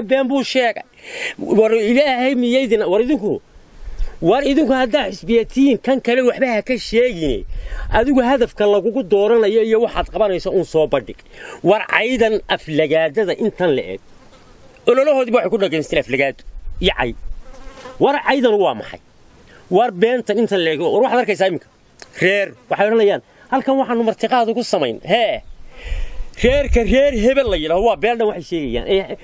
ilaahayna been buu sheegay. War ilaahay miyaydin war idinku war idinku haddaa xisbiyatiin kan kale waxba ha ka sheegine adigu hadafka lagugu dooranayo iyo waxaad qabanayso uun soo bandhig. War caydan aflagaadada intan la eg ololahoodiiba waxay ku dhagaysteen aflagaado iyo cay. War caydan waa maxay? War beentan intan la eg war waxaad arkaysaa iminka? Reer. Waxay odhanayaan halkan waxaanu martiqaad ugu samayn. Hee reerka reer hebel la yidhaho waa beeldhan waxay sheegayaan.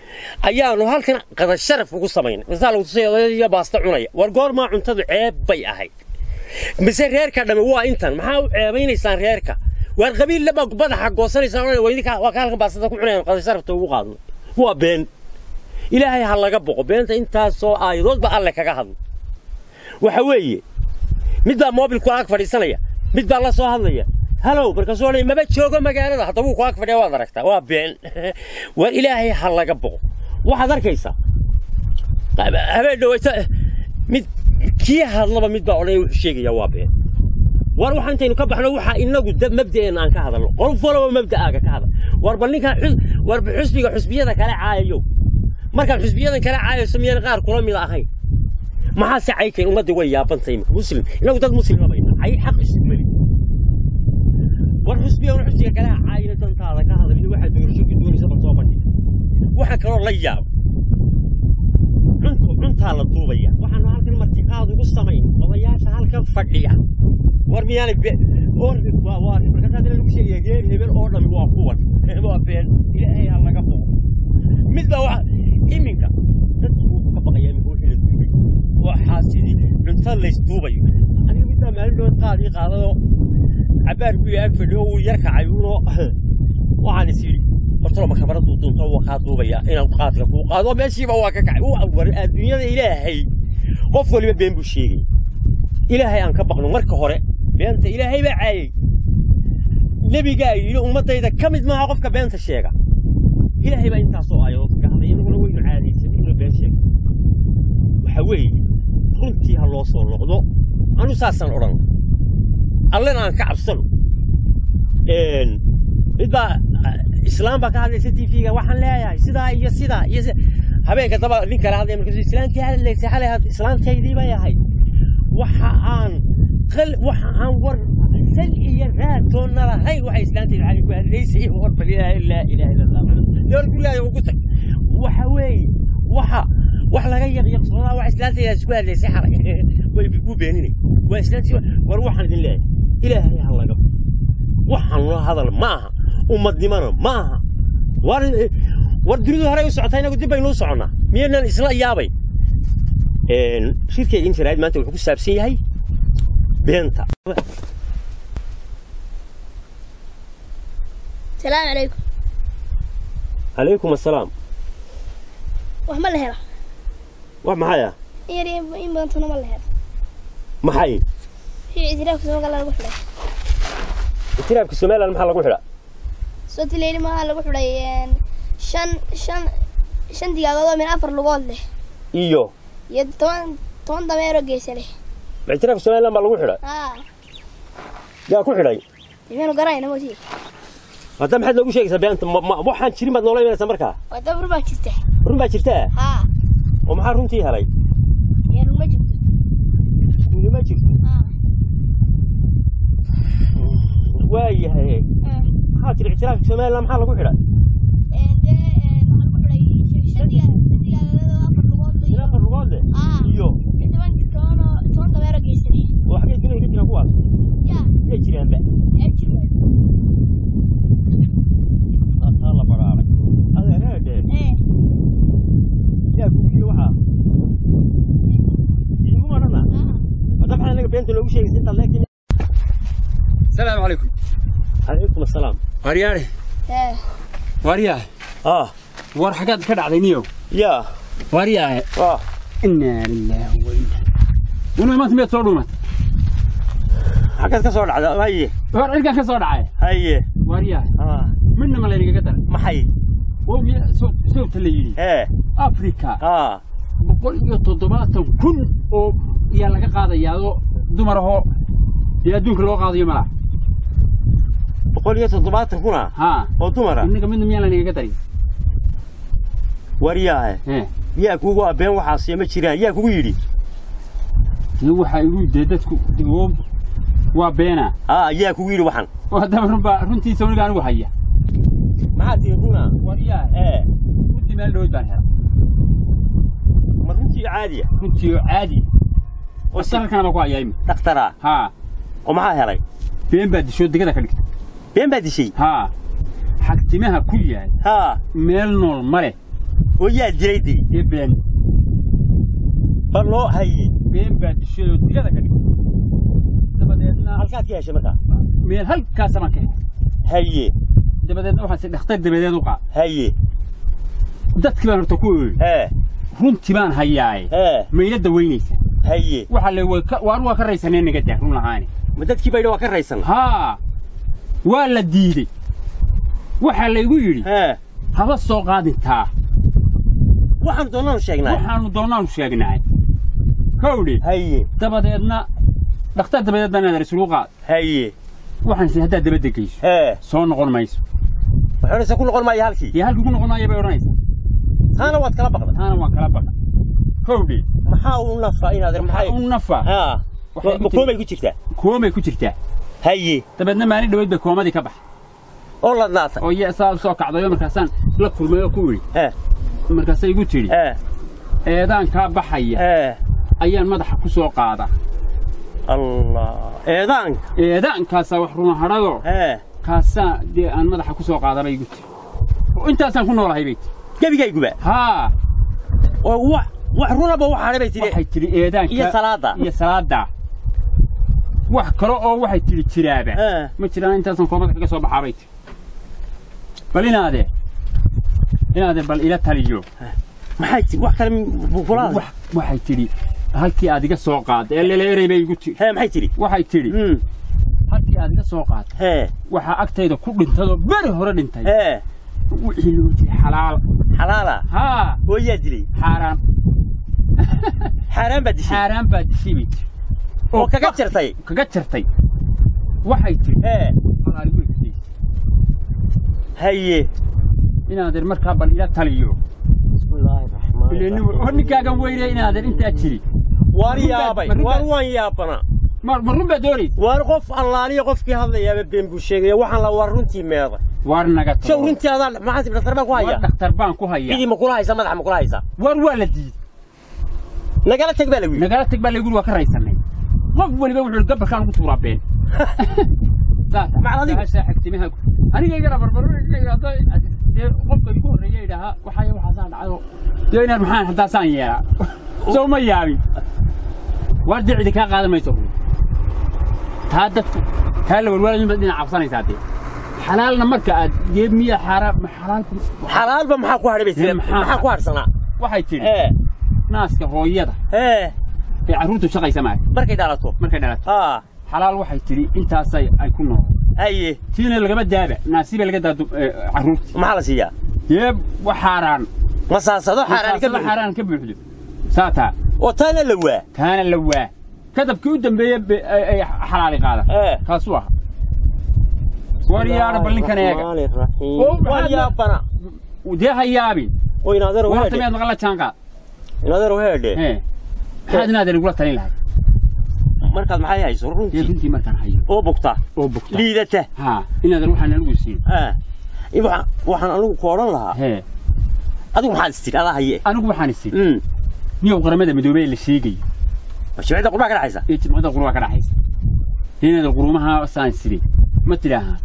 Ayaanu halkan qada sharaf ugu samayn. Masaa lagu tusay odayyo baasta cunaya. War goormaa cuntadu ceeb bay ahayd. Mise reerka dhamme waa intan maxaa u ceebaynaysaan reerka? Waar qabiil laba badaxa goosanaysaan waa idinka waa ka halkan baastada ku cunayaan qada sharafta ugu qaadno. Waa been. Ilaahay ha laga boqo. Beenta intaasoo aayadoodba alle kaga hadlo. Waxa weeye mid baa fadhiisanaya mid baa la soo hadlaya halow odhanaya maba joogo magaalada haddaba wuu ku ag fadhiya waad aragtaa waa been. War ilaahay ha laga boqo. Waxaad arkaysaa. Habeen dhawayta mid kii hadlaba mid baa odhanaya wuxuu sheegaya waa been. War waxa intaynu ka baxno waxa inagu mabda'eenna aan ka hadalno. Qof walaba mabda'aaga ka hadal. War bal ninkan war xusbiga xusbiyada kale caayayo. Markaad xusbiyadan kale caayayso miyaan qaar kula mid ahayn. Maxaa se caykayn ummadda way yaabantay imika muslim. Inagu dad muslima bayna cay xaq isu war xusbiga un xusbiga kale ha caayina dantaada ka hadal iyo waxaad doorasho doonaysa bal soo bandhig. Waxa kaloo la yaabo cunto cuntaa la duubaya. Waxaanu halkan martiqaad ugu samayn. Odayaasha halkan fadhiya. War miyaanay waa waa markaasaa dana lagu hebel oo dhami waa kuwan waa been ilaahay ha laga boqo mid baa waxa iminka. Dadku wuu ka baqaya iminka wixii la duubay. Waxaa sidii cunto laysduubayo aniga midbaa maalin dhood qaadii qaadadoo cabaar guriga ag fadhiyo wuu yar kacay unoo waxaan is yidhi hortolo makabaraduu dunto waa kaa duubaya inaan qaadka kuu qaado meeshiiba waa ka kacay war adduunyada ilaahay qof waliba been buu sheegay ilaahay aan ka baqno marka hore beenta ilaahay baa caayay nebigaa yidhi ummaddayda ka mid maaha qofka beenta sheega ilaahay baa intaasoo aayadood ka hadlay inaguna waynu caadaysan inuu been sheego waxa weeye runtii ha loo soo noqdo anu saasaan odhan allena aan ka cabsano mid baa islaam baa ka hadlaysa t v-ga waxaan leeyahay sidaa iyo sidaa iyo habeenka daba nin kale islaantii hadlaysay xalay islaantaydii bay ahayd waxa aan waxa aan war sal iyo raatoonna lahayn waxay islaantayda xalay ku hadlaysay war bal ilaaha laa ilaaha illa allah dowr gurigaaga ugu tag waxa weeye waxa wax laga yaqyaqsoodaa wax islaantaydaas ku hadlaysay xalay way ku beeninay waa islaantii war waxaan idin leeyahay ilaahay ha laga waxaan la hadal ma aha ummadnimana ma aha war dunidu horey u socotaa inagu dib baynu u soconnaa miyaynaan isla yaabay shirkeyga infiraad maanta wuxuu ku saabsan yahay beenta salaamu calaykum calaykum assalaam wax ma la hela wax maxay ah in yar in badan tona ma xidhay. Itiraafka somaliland maxaa lagu xidhaa? Soo tileeli maaha lagu xidhay shan shan shan digaagood oo min afar lugood leh. Iyo. Iyo toban toban dameeroo geesa leh. Ma itiraafka somaliland baa lagu xidhaa? Haa. Yaa ku xidhay? Imeenu garayna mooti hadda maxaad noogu sheegaysaa beenta waxaan jirin baad noola imanaysaa markaa? Waa dab run baa jirta. Run baa jirtaa? Oo maxaa runtii helay? Ma jirto runi ma jirto haa waayahay maxaa tiri ictiraafka somaliland maxaa lagu xidhaa shan digaagood oo afar lugood leh min afar lugood leh haa iyo iyo toban toban oo toban dameeroo geesa leh oo xaggay dunida ka jiraan kuwaas yaa yay jiraanba ee jir waay taa la baraaray adeereedhe ee yaa kugu yiri waxaa iguma dhana haa hadda maxaa anaga beenta loogu sheegaysa intaad leegtay السلام عليكم warahmatullah salaam waryaare eh. waryaa ah. War xagaad ka dhacday niyo ya waryaa ah. Inna lillahi wa inna wana ma timeed soo dhumat xagaad ka soo dhacday haye war cirka ka soo dhacay haye waryaa ah. Minna ma leeniga gadar maxay wowya soobta la yidhi ee eh. africa ah. Boqol iyo toddobaatan kun oo ayaa laga qaadayaa dumar ahoo ee adduunka loo qaadayo malaa boqol iyo toddobaatan kuna. Oo dumara innaga midna miyaan laynaga darin waryaahe yaa kugu abeen waxaasiyo ma jiraan. Yaa kugu yidhi. Dee waxaa igu dee dadku waa beena. Aa yaa kugu yidhi waxan. Oo haddaba runbaa runtiisa weliga anigu haya. Maxaa tihi runa waryaa ee runtii meel dhowd baan hela ma runtii caadiya? Runtii oo caadi. Oo si asarkan baa ku hayaa imi dhakhtaraa? Haa oo maxaa helay? Been baa dishoo degada ka dhigta been baa dishay haa xagtimaha ku yaal. Haa meel nool ma leh. Oo yaa dilay dee ee been. Ba loo haye been baa dishoo degada ka dhigta dabadeedna halkaad ka heshay markaa meel halkaasa baan ka helay haye dabadeedna waxaan si dhakhtar dabadeed u qaad haye dadkii baan horta ku ooyey. Runtii baan hayaaye ee mayla dawaynaysa haye waxa le ka waan waa ka raysaneen naga daa run lahaani. Ma dadkii baydha waa ka raysan? Haa waa la diidey waxaa laygu yidhi haba soo qaadintaa. Waxaanu doonaanu sheegnaay kowdhi haye dabadeedna dhakhtar dabadeed baan aadar isugu qaad waxaan haddaad dabadda geyso soo noqon mayso. Waxoonaysa ku noqon maayo halkii? Dee halkii ku noqon maayo bay odhanaysaa. Taana waad kala baqda. Taana waan kala baqa kowdhi maxaa u nafa inaad maxay u nafa koomay ku jirtaa? Koomay ku jirtaa haye dabeedna maalin dhaweyd bay koomadii ka baxay. Oo ladnaata oo iya saa soo kacdayo markaasaan la kulmay oo ku idhi ee markaasay igu tidhi ee eedaankaa baxaya. Ayaan madaxa ku soo qaadaa. Eedaanka. Eedaankaasaa wax runa hadhado ee kaasaa dee aan madaxa ku soo qaadabay igu tiri. Oo intaasaan ku noolahay bay tiri. Gebigayguba haa. Oo wax runaba wax hadhay bay tidhi waxay tidhi eedaanka iyo salaada. iyo salaada wax kale oo waxay tidhi jiraaba. Ee ma jiraan intaasan koomada kaga soo baxaa bay tiri bal inaadee inaadee bal ila taliyo. Maxay tidhi wax kale bukulaada wax waxay tidhi halkii aad iga soo qaadda ee leleeray bay igu tiri hee maxay tidhi waxay tidhi hmm. halkii aad iga soo qaadda waxaa agtayda ku dhintadoo beri hore dhintay. Wixii loo jiray xalaal. Xalaala? Haa. Oo yaa dilay? Xaaraan xaaraan baa dishay? Xaaraan baa dishay bay tiri oo kaga jartay. kaga jartay. Waxay tiri haye. Inaadan markaa bal ila taliyo. Bismillaahi raxmaani ileen hor ninkaagan weyne inaadan intaa jiri. Waan yaabay? runbaa- waan waan yaabana? Ma run baa doonaysa waan qof allaaliya qofkii hadlayaaba been buu sheegaya waxaan la war runtii meeday. Waar naga show tago runtii adaa maxaa dhakhtar baa ku waar haya dhakhtar baan ku hayaa? Cidii ma kula haysa madax ma kula haysa waar waa la diiday nagala tag baa lagu yidhi. Nagala tag baa layguri waa ka raysanay qof weliba wuxuu yidhi gabalkaan ugu tuuraa been. Aniga igana barbaro dee qofka igu horreeya idhaahaa waxaaya waxaasaa dhacdo. Dee inaan maxaan haddaasaan yeelaa? Sow ma yaabin waar dee cidi kaa qaadan mayso? Taa dadku taa la walwaalayun baad dhinac cabsanaysaa dee. Xalaalna marka aad dee miya xalaalba maxaa ku hadhay bay Dee tiri maxaa- ku hadhsanaa waxay tidhi naaska hooyada ee carruurtu shaqaysa maayo markay dhalato markay dhalato xalaal waxay tidhi intaasay ay ku nool. Haye tiina lagama daaba naasiba laga daado carruurta maxaa la siiyaa? Dee wax xaaraan. Masaasado xaaraan xaaraan ka buuxdo? saataa oo taana la waa. Taana la waa. Kadabkii u dambeeye be- ay xalaali qaada. Ee. Kaasuu aha waryaana bal ninkan eega. La- dee ha yaabin oo inaadeer warta uheedhe miyaad maqla jaanqaad inaadeer uheedhe ee maxaad inaadan igula talin lahay markaad maxay hayso dee runtii? Runtii markaan hayo. Oo bugta oo bogta liidata. Haa inaadan waxaan anigu siin haa waxaan waxaan anigu ku odhan lahaa. Hee. Adigu maxaad istiri adaa haye anigu waxaan isin. Mm. Niyow qaramada midoobey ee la sheegayo jimcida qurbaa ka dhaxaysa ee jimcada quruba ka dhaxaysa inaada qurumaha saan sidin ma tidhaahaa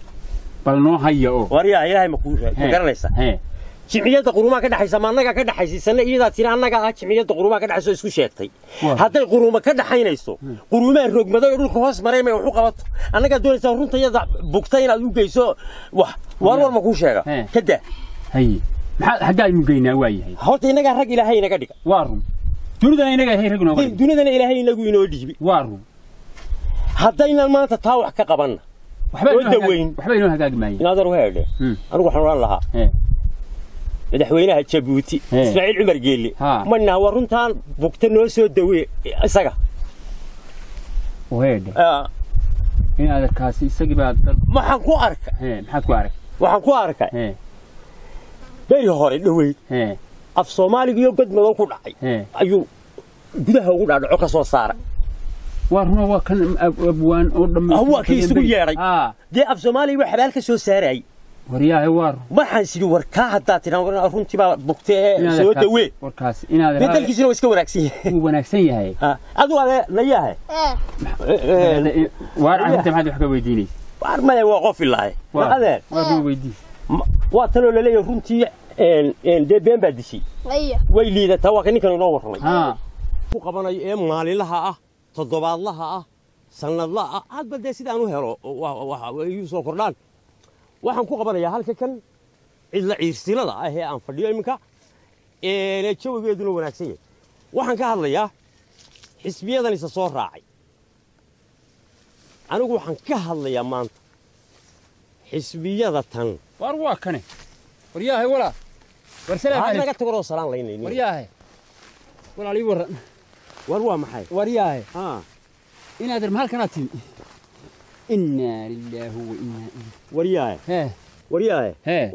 bal noo haya oo. Waryaa ilaahay ma ku ma Hee, garanaysa. Hee jimciyadda qurumaa ka dhaxaysa ma annaga ka dhaxaysiisana iyadaa tiri annaga ah jimciyadda qurumaa ka dhaxayso isku sheegtay. Hadday quruuma ka dhaxaynayso quruumaan rogmaday oo dhulka hoos maray may wax u qabato annagaa doonaysaa runtayada bugta inaad u geyso wax war war ma kuu sheega? Hee. kada haye maxaa geynaa waa yahay? Horta innagaa rag ilaahay inaga dhiga. Waa run. Dunidana inaga hay rag nooga dhig dunidana ilaahay inagu inoo dhiibi waa run. Haddaynan maanta taa wax ka qabanna. Waxba oo inoo hagaagi maayeen inaadan u heedhe Hmm. anigu waxaan odhan lahaa madaxweynaha jabuuti ismaaciil cumar geelle Haa. manaa waa runtaan bugta noo soo dawee isaga. Maxaan ku arka hee maxaad ku arag waxaan ku arkay. Beri hore dhoweyd. Af soomaaligiiyo god madow ku dhacay. Ayuu gudaha ugu dhaadhaco ka soo saara waa runa waa kan ab- abwaan oo dhamma Ah, waa kii isugu yeedhay. dee af soomaaliga buu xabaal ka soo saarayay waxaan sidhi war kaa haddaa tidhaan runtii baa bugtay ee inaad soo dawee dalkiisuna waa iska wanaagsan yahay wanaagsan yahay Ha, adigu adee nayahe ee waar arrinta maxaad wax ka weydiinaysa waar male waa qof ilaahe waa adeer waa tanoo la leeyahay runtii dee been baa dishay way liidataa waa ka ninkan inoo warramay ku qabanayo ee maalinlaha ah toddobaadlaha ah sannadlaha ah hadba dee sidaan u helo wa- wa- wa- iyu soo kordhaan waxaan ku qabanayaa halka kan cidla ciirsilada ah ee aan fadhiyo iminka ee jawigeeduna wanaagsan yahay waxaan ka hadlayaa xisbiyadan isa soo raacay anigu waxaan ka hadlayaa maanta xisbiyada tan waar waa kane waryaahe walaa war naga tagaroo salaan laynayni waryaahe walaalii warran war waa maxay waryaahe haa inaad halkanaad timi إنا لله وإنا ورياه ها. ورياه ها.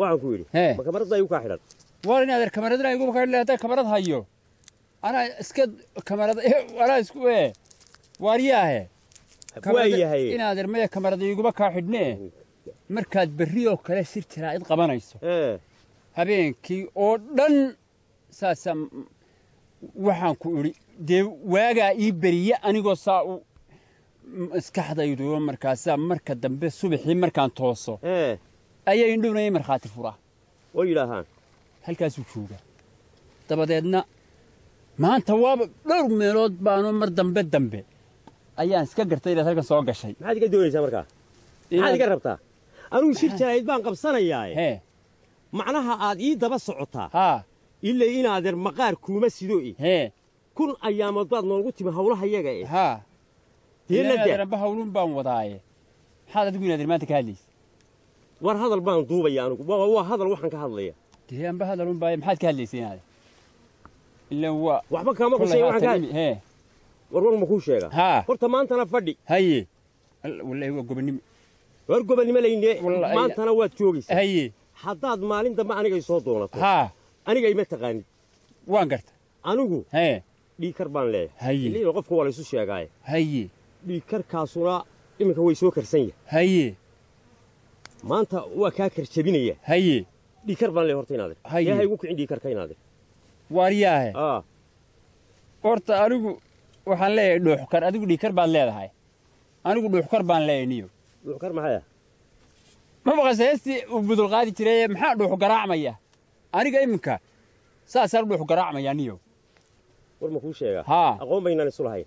ها. ما كمرض ضايو كاحلال وأنا هذا كمرض أنا يقوم كاحلال هذا كمرض هايو أنا إسكت كمرض ولا اسكو إيه ورياه كويه هي إن هذا ما أنا يقوم كاحدنه مركاد بريو كلا سير ترى إذ قبنايسو habeenkii oo dhan saasa waxaan ku idhi dee waagaa ii أنا anigoo maskaxdaydu markaasaa marka dambe subaxii markaan tooso ee ayay indhownayay markhaati furaa oo yidhaahaan halkaasuu joogaa dabadeedna maanta waaba dhowr meelood baanu mar dambe dambe ayaan iska gartay inaad halkan soo gashay maxaad iga doonaysaa markaa maxaad iga rabtaa anugu shir jaraa'id baan qabsanayaae macnaha aad ii daba socotaa haa ilaa inaadeer maqaar kuuma sido hee kun ayaamood baad noogu timi hawlaha yaga e هذا البان هذا أنا قاعد أنا قو هي دي كربان لي هي اللي وقف هو اللي سوشي هي dhiikarkaasuna iminka way soo karsan yahay. Haye. Maanta waa kaa karjabinaya. Haye. Dhiikar baan leeyahay horta inaadir. Haye. ilaahay igu kicin dhiikarka inaadir. Waaryaahe aa. Horta anigu waxaan leeyahay dhuuxkar adigu dhiikar baad leedahay. Anigu dhuuxkar baan leeyahay niyo. Dhuukar maxay ah ma maqasha heestii uu budul qaadi maxaa dhuux garaacmaya? Aniga iminka saasaan dhuux garaacmaya niyo. War ma kuu sheegaa? Haa. Aqoon baynaan isu lahayn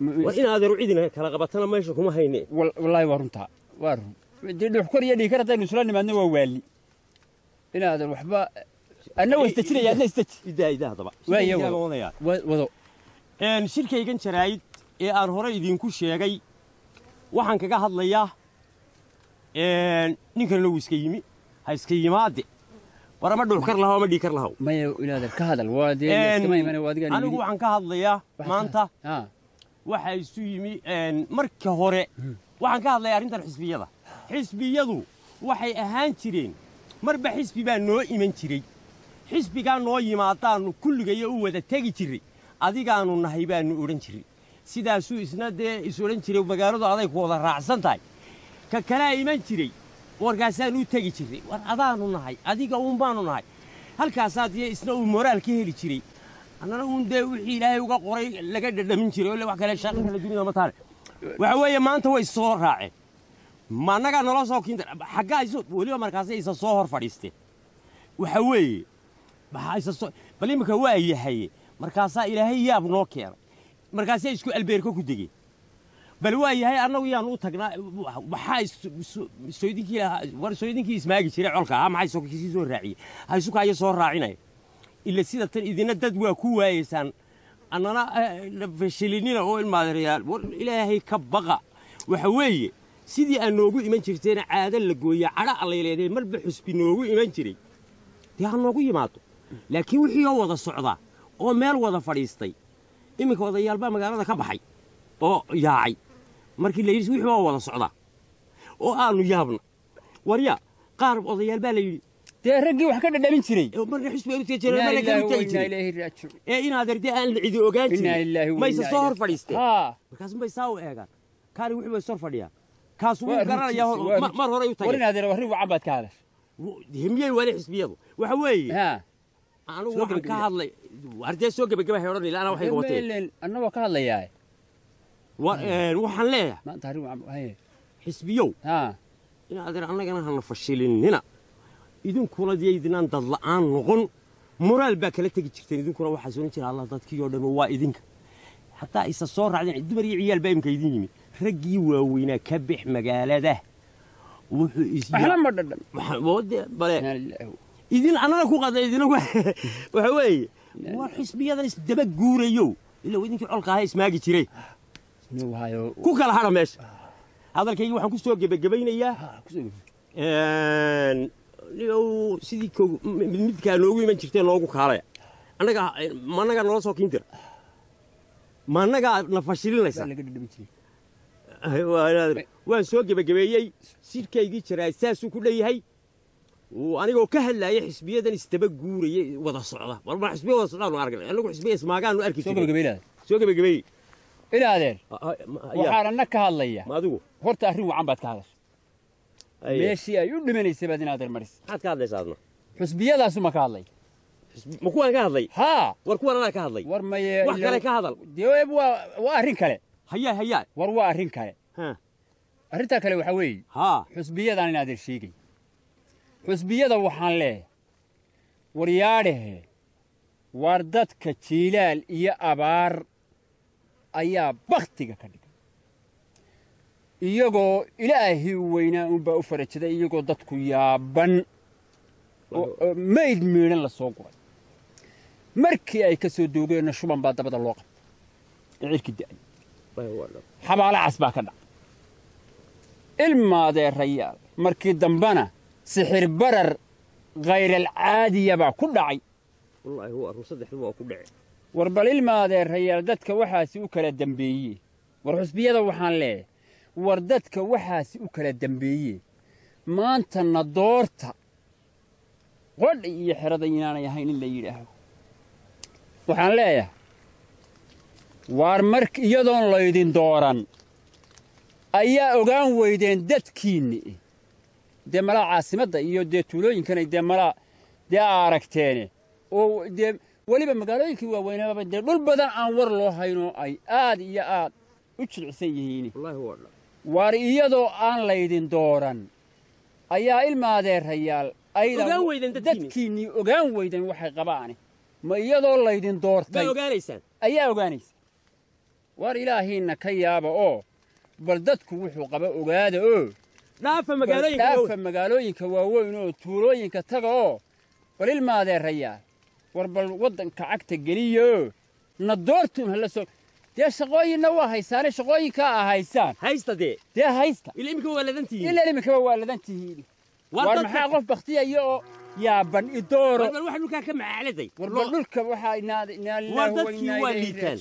وإن هذا رعيدنا كلا قبطنا ما يشوف ما هيني. والله ورمتها ورم الحكور يدي كرت نسلان ما نو والي إن هذا الوحبة أنا واستشري يا نستت إذا إذا طبعا ويا وضع وضع إن شركة يمكن شرايد إيه أنا يدين كل شيء جاي. waxaan kaga hadlayaa ninkan lagu iska yimi ha iska yimaade warama dhuux kar lahaw ma dhii kar lahaw maya inaadar ka hadal كهذا waxaan ka hadlayaa maanta waxaa isu yimi marka hore waxaan ka hadlayaa arrintan xisbiyada xisbiyadu waxay ahaan jireen marba xisbi baa noo iman jiray xisbigaa noo yimaadaannu kulligayo u wada tegi jirray adigaannu nahay baannu odhan jiray sidaasuu isna dee is odhan jiray magaaladu aday ku wada raacsan tahay ka kalea iman jiray warkaasaannu u tegi jirray war adaannu nahay adiga uun baannu nahay halkaasaa dee isna uu moraal ka heli jiray annana uun dee wixii ilaahay uga qoray laga dhadhamin jiray oo wax kale shaqin kale dunida ma taale waxa weeye maanta way soo raaceen. Ma annagaa naloo soo kiinta xaggaa isu weliba markaasay isa soo hor fadhiisteen. Waxa weeye maxaa isa soo bal iminka waa yahay markaasaa ilaahay yaab noo keenay markaasay isku albeerko ku degeen. Bal waa yahay annagu yaanu u tagnaa maxaa sooydinkii war sooydinkii ismaagi jiray colka ah maxay soo raaciyey? Ha isu kaayo soo raacinaya ila sida tan idina dad waa ku waayeysaan. Annana eh, fashilinina oo ilmaadareyaal war ilaahay ka baqa. Waxa weeye sidii aan noogu iman jirteena caado la gooya cadha allayleedee marba xusbi noogu iman jiray. Dee ha noogu yimaado laakiin wixii oo wada socda oo meel wada fadhiistay iminka odayaal baa magaalada ka baxay oo yaacay. Markii la yidhi wixii waa wada socda oo aanu yaabna warya qaar odayaal baa la yidhi dee raggii wax ka dhadhamin jiray ee inaad arday aan lacidi ogaan jirmayse soo hor fadhiistee markaasum bay saa u eegaan kaani wixii bay sor fadhiyaan kaas wuu garanaya mar hore u tagawarinaadwarri wacan baad ka hadashay himiyey wali xisbiyadu waxa weeye anigu waxaan ka hadlay ardee soo gebagabahay odhan ilaa anaa waxayga watee annagoo ka hadlayaa waxaan leeyahay xisbiyow inaad anagana hana fashilinina idinkuna diyaydinaan dad la'aan noqon moraal baa kala tegi jirteen idinkuna waxaa sooran jira allah dadkii oo dhamma waa idinka hataa isa soo raacdeen dumar iyo ciyaal baa imka idin yimid raggii waaweynaa ka bix magaalada wuxuu is waxna ma dhadhan Waxa- wade bale inaa ilaahi wa- idin annana ku qaday idina waxa weeye waa xisbiyadan isdaba guurayo ilaa idinkii colka ahaa ismaagi jiray inuu hayo ku kala hadha meesha hadalkaygi waxaan ku soo gebagabaynayaa sidii midkaa noogu iman jirtee noogu kaalaya. Annaga ma annagaa nala soo kiin tira ma annagaa na fashilinaysa waan soo gebagabeeyey sirkaygii jiraa saasuu ku dheyahay Uu anigoo ka hadlaaya xisbiyadan isdaba guuraya wada socda. War ma xisbiya wada socdaanu aragnay anagu xisbiya ismaagaanu arki soo jirnay gabagabaynaada soo gebagabeeyey yaa, waxaan anna ka hadlaya. Adigu horta arrin wacan baad ka hadashay. Aye. Meeshii ay u dhimanaysay baad inaadeer maris maxaad ka hadlaysaa adna xusbiyadaasu ma ka hadlay ma kuwaan ka hadlay haa war kuwan anaa ka hadlay war maye wax kale ka hadal dee waa waa arrin kale hayaa hayaa war waa arrin kale arrintaa kale waxaa weeye haa xusbiyadaan inaadeer sheegay xusbiyada waxaan leeyahay waryaadhahe waar dadka jiilaal iyo abaar ayaa bakhtiga ka dhigay iyagoo ilaahii u weynaa unbaa u farajaday iyagoo dadku yaaban. Mayd miidhan la soo guray markii ay ka soo doogeenna shuban baa dabada loo qabtay. Ee cirki da'ay. Xabaalo cas baa ka dhac ilmaadeerayaal markii dambana sixir barar khayral-caadiya baa ku dhacay. War bal ilmaadeerayaal dadka waxaasi u kala dembeeye war xusbiyada waxaan leeyahay war dadka waxaasi u kala dembeeye maantana doorta. Qodha iyo xerada inaanay ahayn in la yidhaaho. Waxaan leeyahay waar mark iyadoon laydin dooran ayaa ogaan weydeen dadkiinni. Dee malaa caasimadda iyo dee tuulooyinkanay dee malaa dee aa aragteene oo dee weliba magaalooyinkii waaweynaaba dee dhul badan aan war loo haynoo ay aad iyo aad u jilcsan yihiin waar iyadoo aan laydin dooran ayaa weydeen dadkiinni. dadkiinnii ogaan weydeen waxay qabaane ma iyadoo laydin doortay ayaa ogaanaysa waar ilaahiinna ka yaaba oo bal dadku wuxuu qaba ogaada oo dhaafa magaalooyinka waaweyn. oo tuulooyinka taga oo bal ilmaadeerayaa war bal waddanka cagta geliya oo na doortuun hala soo ده شقوي نوا هيسان شقوي كا هيسان. هيستا دي ده هيستا اللي مكوا ولدنتي اللي اللي مكوا ولدنتي وارم حاقف بختي يو يا بن إدارة وارم الواحد مكان كم على ذي وارم الملك واحد نال نال وارم وليتن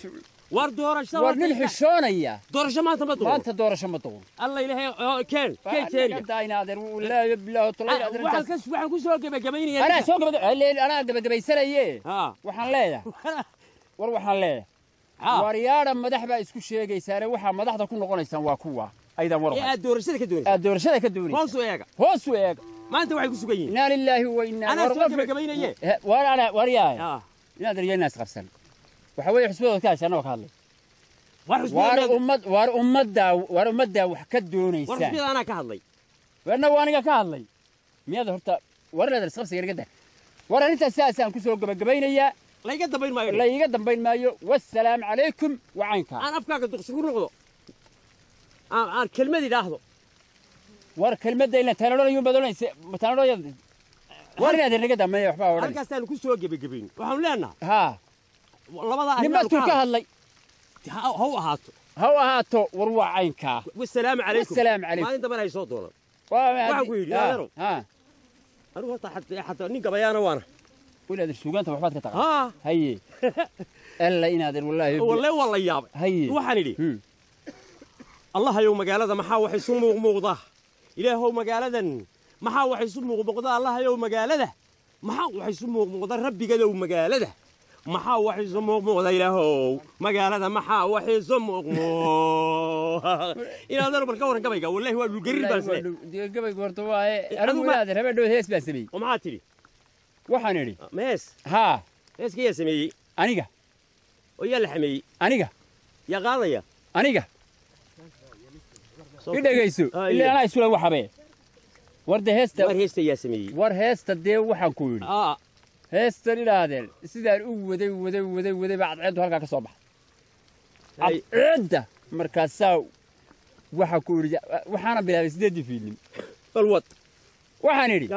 وارم دورة شو وارم الحشون يا. دورة شو ما تبطل ما أنت دورة شو ما تبطل الله إله كير كير كير داين هذا ولا بلا طلع واحد كسر واحد كسر واقف بجمعيني أنا سوق أنا قبل قبل سنة يي ها واحد لا يا آه. آه. وريارا مدح با اسكو شيغي سارا وها مدح تكون غونيسان وا كوا أيضا ورغ اي دورشده كدوري؟ أه، اي دورشده كدوري؟ هو سويغا هو سويغا ما أنت واحد كسوغين إنا لله وإنا. أنا سويغا كبينيه ورا أنا وريا آه. يا دري الناس غرسن وحوي حسبوا كاش أنا وكالي. وار امد وار أمد دا وار أمد دا وح كدونيسان وار حسبي أنا كهدلي وأنا وأنا كهدلي ميا دورتا ورا درس غرسي غير قدها ورا انت أساسا كسوغا كبينيه لا يقدر بين مايو. لا والسلام عليكم وعينك أنا أفكارك تقصر رغضو؟ أنا كلمة دي لاحظو وار كلمة دي لا تانا رأي يوم بدون تانا رأي وار هذا اللي قدام مايو حباه ورني أركاس تانو كسوا جبي جبين وحنو لنا. ها. والله ما ضاع نبى تركه هاللي هو هو هاتو. هو هاتو وروع عينك والسلام عليكم. والسلام عليكم. ما أنت بلاش صوت ولا. واحد يا ها أروح طحت حتى نيجا بيانا وأنا ولا هذا السوقان تبع فاتك ها؟ هي. ألا إن هذا والله والله والله ياب هي. وحنا لي الله يوم قال هذا ما حا وحي سمو مغضى اله هو ما قال هذا ما حا وحي سمو مغضى الله يوم قال هذا ما حا وحي سمو مغضى ربي قال يوم قال هذا ما حا وحي سمو مغضى اله هو ما قال هذا ما حا وحي سمو مغضى إلى هذا ربك ورن قبي والله هو قريب بس. قبي ورتو هاي أنا ما ادري هبه دوس بس بي وما تري waxaan idhi mees haa meeska yaa sameeyey aniga oo yaa la xameeyey aniga yaa qaadaya aniga Soo- i dhegayso Ah, ilaa iya. anaa isula waxabee war de heesta waar heesta yaa sameeyey war heesta dee waxaan ku yidhi aa heestan idhaahdeen sidaan u waday waday waday waday baa cadceeddu halkaa ka soo baxay Ay. cadceedda markaasaa waxaa ku yidhi waxaana bilaabay siddeeddii fiilim bal wad waxaan idhi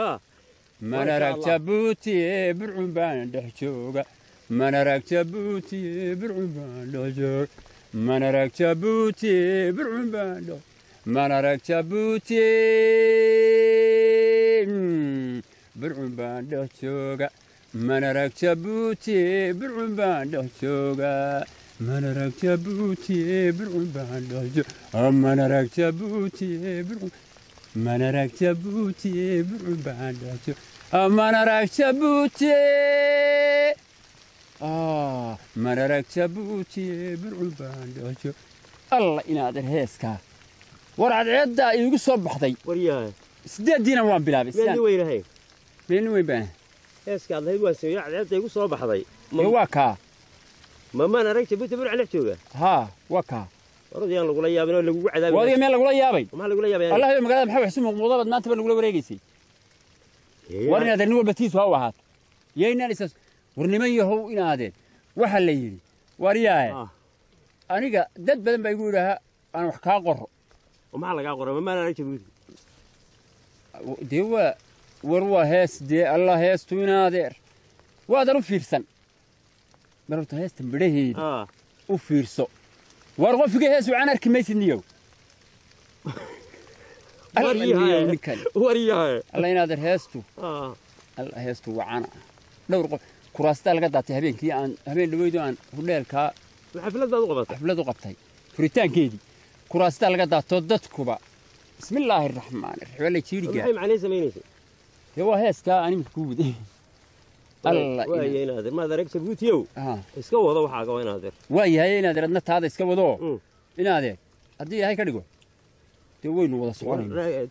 من ركتبوتي برعبان دحشوقة من ركتبوتي برعبان دحشوقة من ركتبوتي برعبان دحشوقة من ركتبوتي برعبان دحشوقة من ركتبوتي برعبان دحشوقة من ركتبوتي برعبان دحشوقة من ركتبوتي برعبان من راك تبوتي بعدات من راك تبوتي آه من راك تبوتي بعدات الله إن هذا الهيسكا ورعد عدة يقص بحضي ورياه سداد دينا وان بلابس من وين هي من وين بين هيسكا الله يقول سوي رعد عدة يقص بحضي وكا ما من راك تبوتي بعدات ها وكا orodayaan lagula yaabin oo lagugu cadaabin orodayaan meel lagula yaabay ma lagula yaabay allah iyo magaalada maxaa xusmo muuqda bad maanta baan lagula wareegaysay warna adan walba tiis waa wahaat yeeyna isas warniman yahow inaadeen waxa la yiri wariyaa aniga dad badan baa igu yidhaaha aan wax kaa qoro maxaa lagaa qoro ma maala jirin dee waa war waa hees dee allah heestu inaadeer waadan u fiirsan mar horta heesta midhaheeda u fiirso warqofigahaasu caan arki maysidniyow alla inaadan heestu alla heestu waa caana ah dhowr qof kuraastaa laga daatay habeenkii aan habeen dhaweydo aan hudheelkaa xaflad u qabtay furitaankeedii kuraastaa laga daatoo dadkuba bismillaahi raxmaani raxiim alla jiirigaa dee waa heeskaa aan iminka ku waday waayaynaadir maad aragtid wiityow iska wado waxaaga waa inaadir waayahay inaadir adna taada iska wado inaadeer haddii yahay ka dhigo dee waynu wada soconaynaa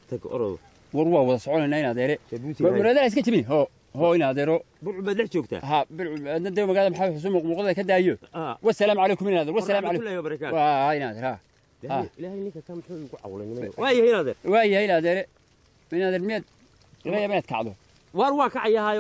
war waa wada soconaynaa inaadeere muraadana iska jebin hoo هو هنا ديرو بلعب بدلح شوكته ها بلعب عندنا ديما قاعد محافظ حسوم مقضى كدايو والسلام عليكم هنا والسلام عليكم الله يبارك واه هنا ها لا هنيك كم حول يقعول واي هنا دير واي هنا دير هنا دير 100 لا يا بنات كعدو وار واكع يا هاي